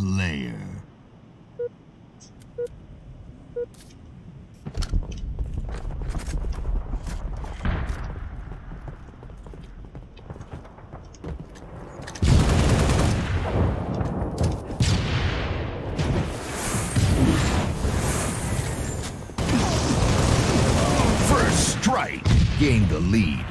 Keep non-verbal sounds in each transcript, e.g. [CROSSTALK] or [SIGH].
Slayer. First strike. Gain the lead.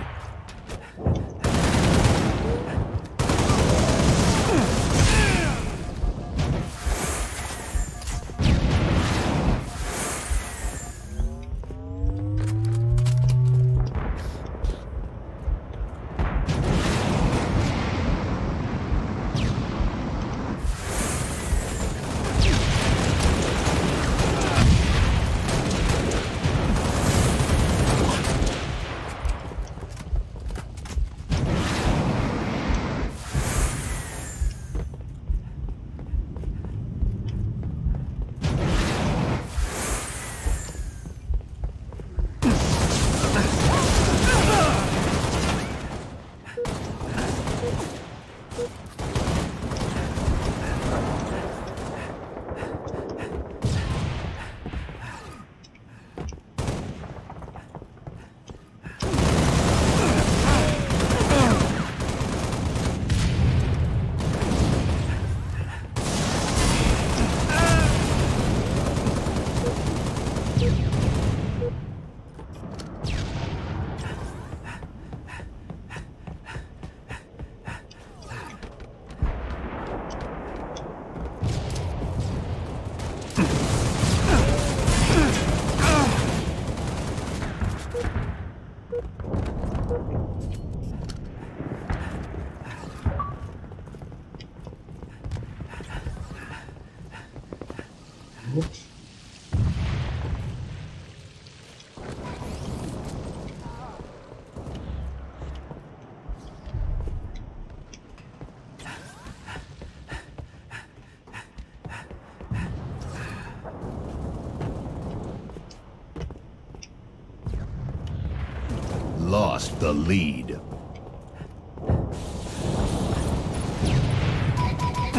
Lost the lead.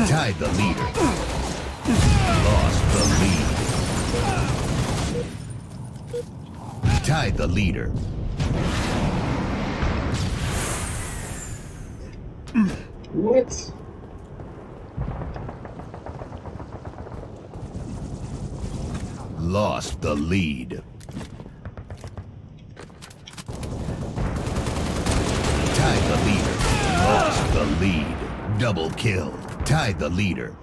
Tied the leader. Tied the leader. What? Lost the lead. Tied the leader. Lost the lead. Double kill. Tied the leader.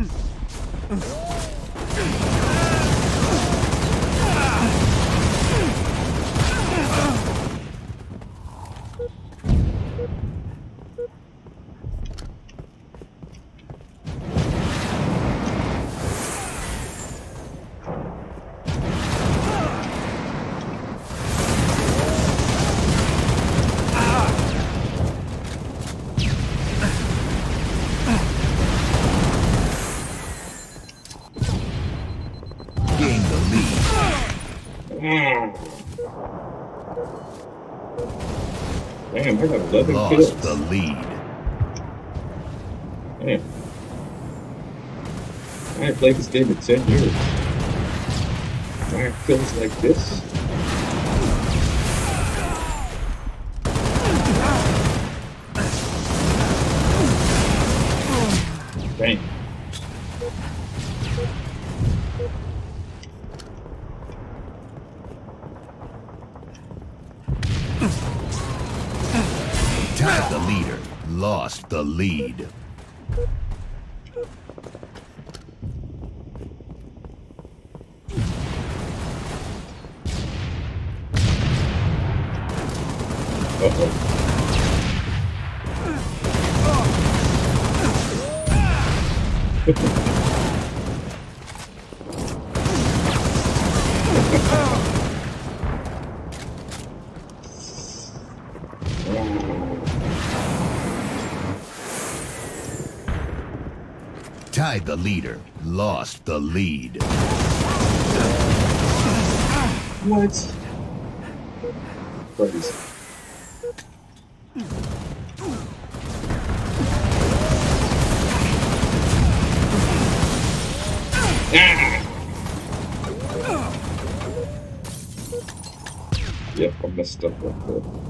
으흠 으흠 으흠 Damn, I got 11 Lost kills. the lead. Damn. I haven't played this game in 10 years. I have kills like this. Dang. The lead. Uh-oh. [LAUGHS] Tied the leader. Lost the lead. What? Crazy. Ah! Yep, I messed up right there.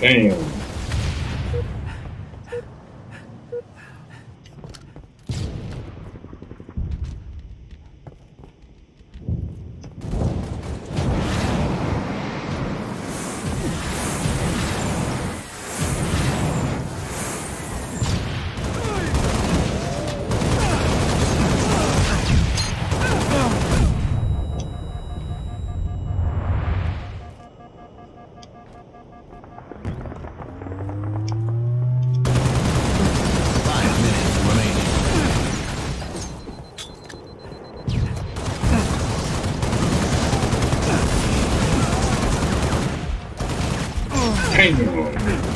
Damn. Damn.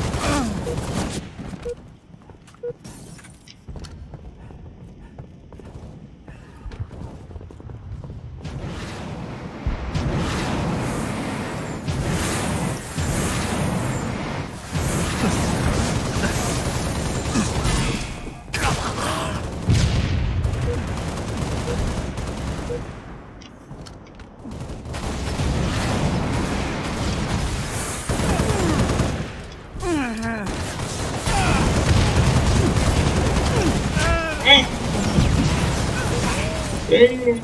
Damn.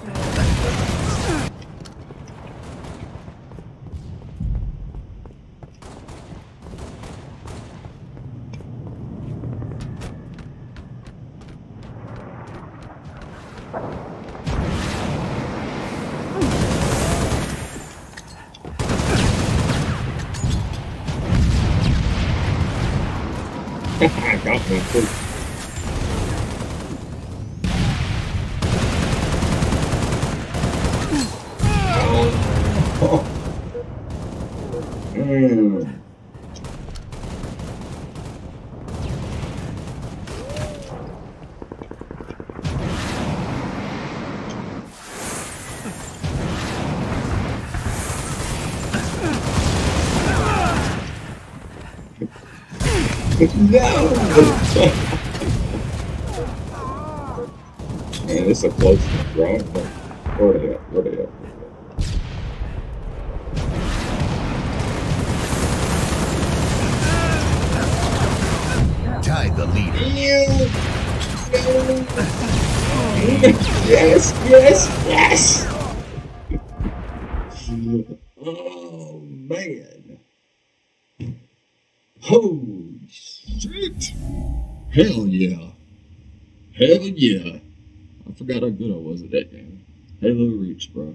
[LAUGHS] Got too. Oh. No! Man, this is a close one, right? Where they at? Where they at? Tied the leader. yes, yes, yes! oh, man. Holy Hell yeah. Hell yeah. I forgot how good I was at that game. Halo Reach, bro.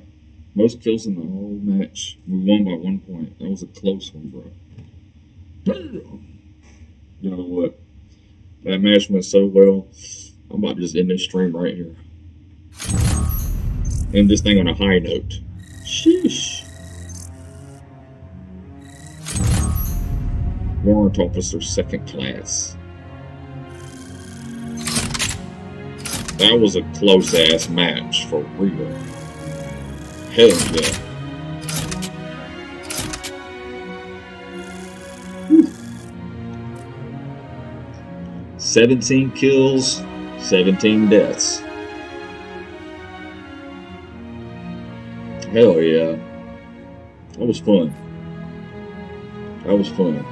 Most kills in the whole match. We won by one point. That was a close one, bro. Damn. You know what? That match went so well. I'm about to just end this stream right here. End this thing on a high note. Sheesh. Warrant officer second class. That was a close ass match for real. Hell yeah. Whew. 17 kills, 17 deaths. Hell yeah. That was fun. That was fun.